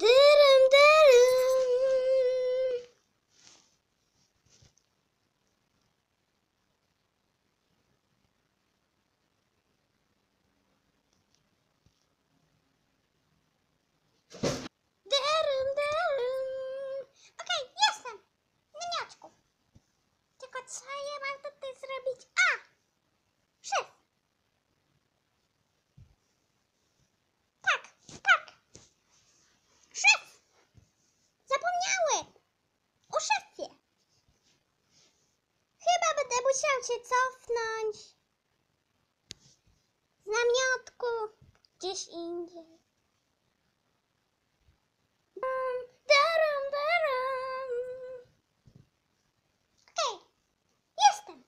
This musiał się cofnąć. Z namiotku gdzieś indziej. Dum, darum, darum. Okej, jestem.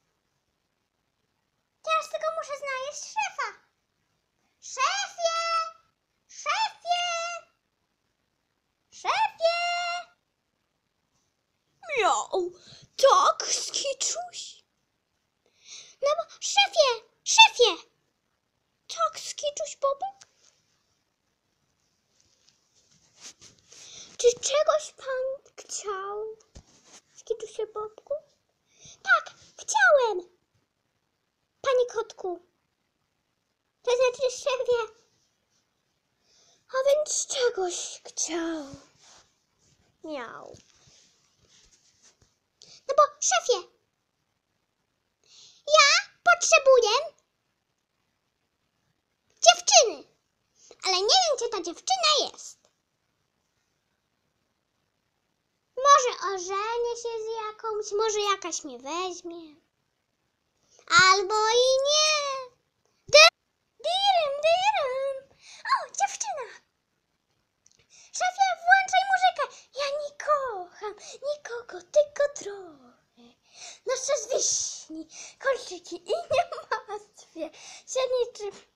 Teraz tylko muszę znaleźć szefa. Szefie! Szefie! Szefie! Miał, tak, skiczuś. Bo, szefie, szefie! Tak, skiczuś, Bobek? Czy czegoś pan chciał? Skiczusie, Bobku? Tak, chciałem! Panie kotku. To znaczy szefie. A więc czegoś chciał. Miał. No bo szefie. Ja potrzebuję dziewczyny. Ale nie wiem, gdzie ta dziewczyna jest. Może ożenię się z jakąś, może jakaś mnie weźmie. Albo i nie. Dirym, dirym. O, dziewczyna. Szefie, włączaj muzykę. Ja nie kocham nikogo, tylko trochę. Nasze z wiśni, kolczyki i nie martwię się niczym.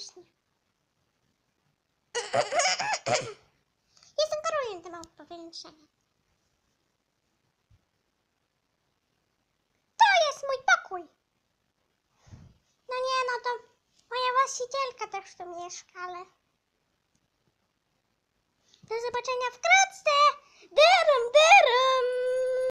pomieszczenia Jestem królem tego pomieszczenia. To jest mój pokój. No nie, no to moja właścicielka też tu mieszka, ale... Do zobaczenia wkrótce!